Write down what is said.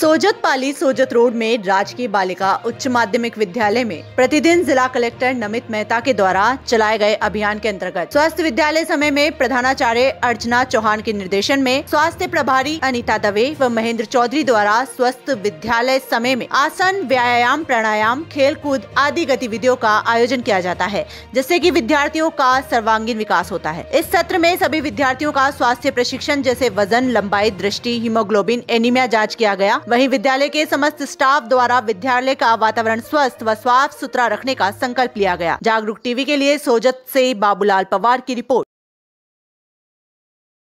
सोजत पाली Sojat road में राजकीय बालिका उच्च माध्यमिक विद्यालय में प्रतिदिन जिला कलेक्टर नमित मेहता के द्वारा चलाए गए अभियान के अंतर्गत स्वास्थ्य विद्यालय समय में प्रधानाचार्य अर्चना चौहान के निर्देशन में स्वास्थ्य प्रभारी अनिता दवे व महेंद्र चौधरी द्वारा स्वस्थ विद्यालय समय में आसन, व्यायाम, प्राणायाम खेल कूद आदि गतिविधियों का आयोजन किया जाता है, जिससे की विद्यार्थियों का सर्वांगीण विकास होता है। इस सत्र में सभी विद्यार्थियों का स्वास्थ्य प्रशिक्षण जैसे वज़न, लंबाई, दृष्टि, हीमोग्लोबिन, एनीमिया जाँच किया गया। वहीं विद्यालय के समस्त स्टाफ द्वारा विद्यालय का वातावरण स्वस्थ व साफ़ सुथरा रखने का संकल्प लिया गया। जागरूक टीवी के लिए सोजत से बाबूलाल पवार की रिपोर्ट।